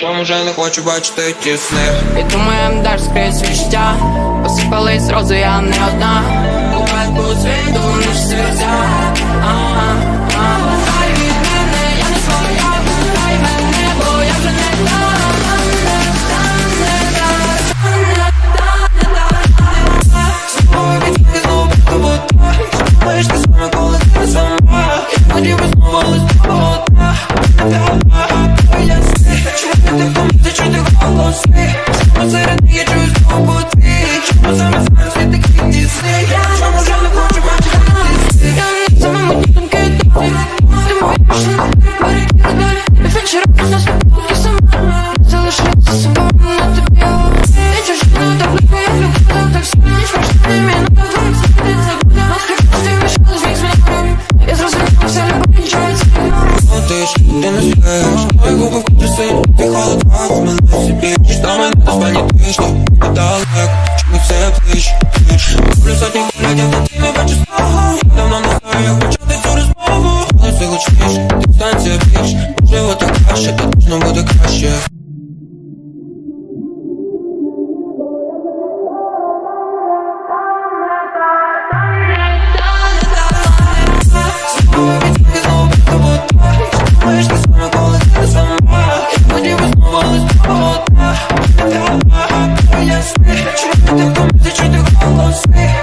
Сам вже не хочу бачити тісних. І думаємо далі скрізь життя? Посипались рози, я не одна. знаешь Твои губы в куче сын, ты холодна Вспоминай себе, что мы на то спали Ты что, это далек, мы все плыщ Люблю забегать, где-то ты Моя сны, чуть ты в том, ты чуть ты в голосы